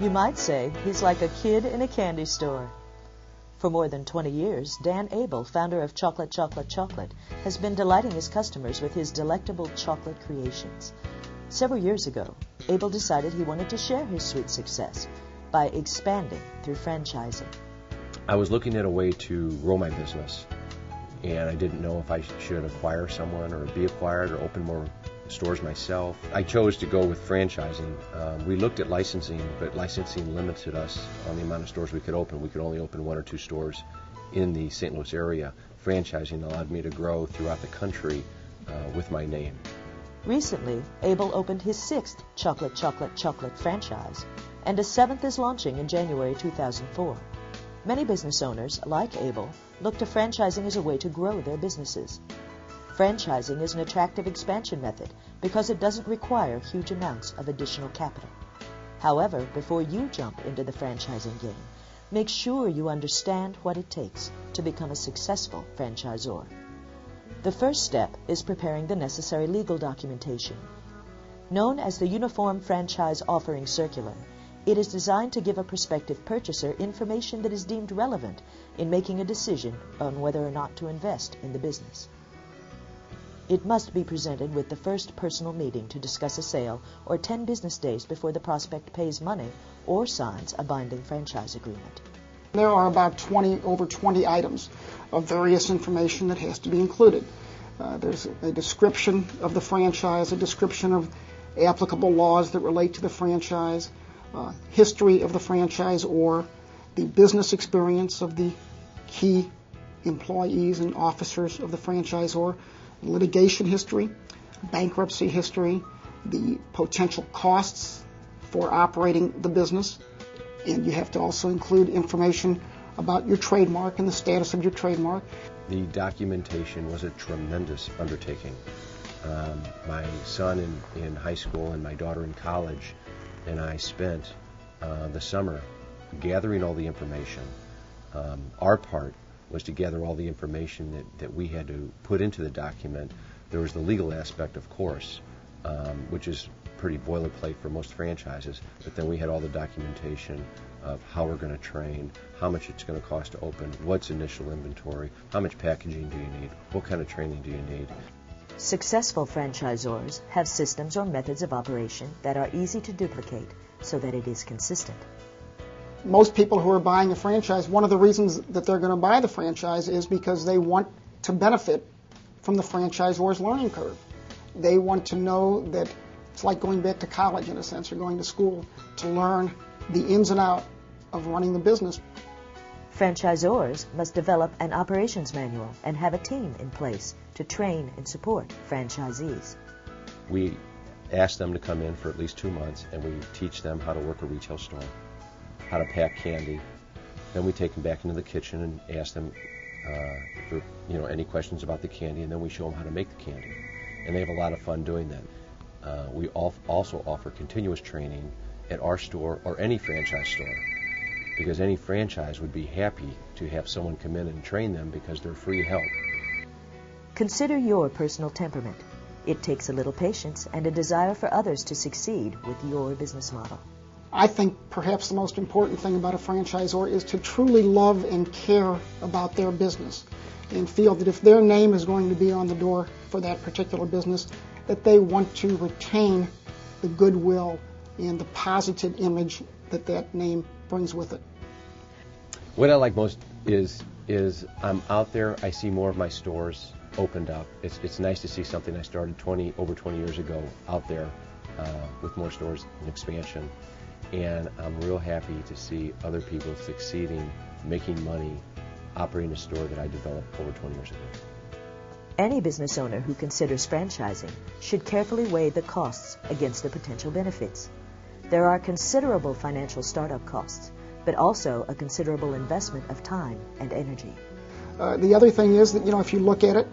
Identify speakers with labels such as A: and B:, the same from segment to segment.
A: You might say he's like a kid in a candy store. For more than 20 years, Dan Abel, founder of Chocolate Chocolate Chocolate, has been delighting his customers with his delectable chocolate creations. Several years ago, Abel decided he wanted to share his sweet success by expanding through franchising.
B: I was looking at a way to grow my business, and I didn't know if I should acquire someone or be acquired or open more stores myself. I chose to go with franchising. Um, we looked at licensing, but licensing limited us on the amount of stores we could open. We could only open one or two stores in the St. Louis area. Franchising allowed me to grow throughout the country uh, with my name.
A: Recently, Abel opened his sixth Chocolate Chocolate Chocolate franchise, and a seventh is launching in January 2004. Many business owners, like Abel, look to franchising as a way to grow their businesses. Franchising is an attractive expansion method because it doesn't require huge amounts of additional capital. However, before you jump into the franchising game, make sure you understand what it takes to become a successful franchisor. The first step is preparing the necessary legal documentation. Known as the Uniform Franchise Offering Circular, it is designed to give a prospective purchaser information that is deemed relevant in making a decision on whether or not to invest in the business. It must be presented with the first personal meeting to discuss a sale or 10 business days before the prospect pays money or signs a binding franchise agreement.
C: There are about 20, over 20 items of various information that has to be included. Uh, there's a description of the franchise, a description of applicable laws that relate to the franchise, uh, history of the franchise or the business experience of the key employees and officers of the franchisor, litigation history, bankruptcy history, the potential costs for operating the business, and you have to also include information about your trademark and the status of your trademark.
B: The documentation was a tremendous undertaking. Um, my son in, in high school and my daughter in college and I spent uh, the summer gathering all the information. Um, our part was to gather all the information that, that we had to put into the document. There was the legal aspect, of course, um, which is pretty boilerplate for most franchises, but then we had all the documentation of how we're going to train, how much it's going to cost to open, what's initial inventory, how much packaging do you need, what kind of training do you need.
A: Successful franchisors have systems or methods of operation that are easy to duplicate so that it is consistent
C: most people who are buying a franchise, one of the reasons that they're going to buy the franchise is because they want to benefit from the franchisor's learning curve. They want to know that it's like going back to college in a sense or going to school to learn the ins and outs of running the business.
A: Franchisors must develop an operations manual and have a team in place to train and support franchisees.
B: We ask them to come in for at least two months and we teach them how to work a retail store how to pack candy. Then we take them back into the kitchen and ask them uh, for you know any questions about the candy, and then we show them how to make the candy, and they have a lot of fun doing that. Uh, we also offer continuous training at our store or any franchise store because any franchise would be happy to have someone come in and train them because they're free help.
A: Consider your personal temperament. It takes a little patience and a desire for others to succeed with your business model.
C: I think perhaps the most important thing about a franchisor is to truly love and care about their business and feel that if their name is going to be on the door for that particular business, that they want to retain the goodwill and the positive image that that name brings with it.
B: What I like most is is I'm out there. I see more of my stores opened up. It's it's nice to see something I started 20 over 20 years ago out there uh, with more stores and expansion and I'm real happy to see other people succeeding, making money, operating a store that I developed over 20 years ago.
A: Any business owner who considers franchising should carefully weigh the costs against the potential benefits. There are considerable financial startup costs, but also a considerable investment of time and energy.
C: Uh, the other thing is that, you know, if you look at it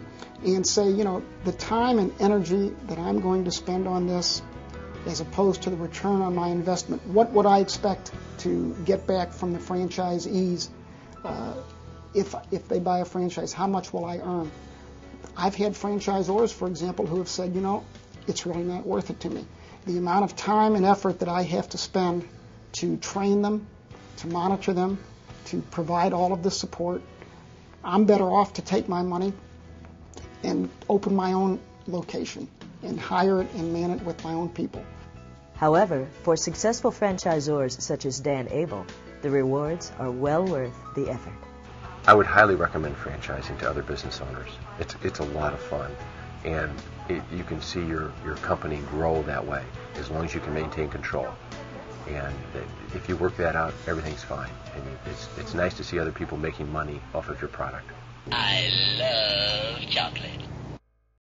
C: and say, you know, the time and energy that I'm going to spend on this as opposed to the return on my investment. What would I expect to get back from the franchisees uh, if, if they buy a franchise? How much will I earn? I've had franchisors, for example, who have said, you know, it's really not worth it to me. The amount of time and effort that I have to spend to train them, to monitor them, to provide all of the support. I'm better off to take my money and open my own location and hire it and man it with my own people.
A: However, for successful franchisors such as Dan Abel, the rewards are well worth the effort.
B: I would highly recommend franchising to other business owners. It's, it's a lot of fun, and it, you can see your, your company grow that way as long as you can maintain control. And if you work that out, everything's fine. And it's, it's nice to see other people making money off of your product.
D: I love chocolate.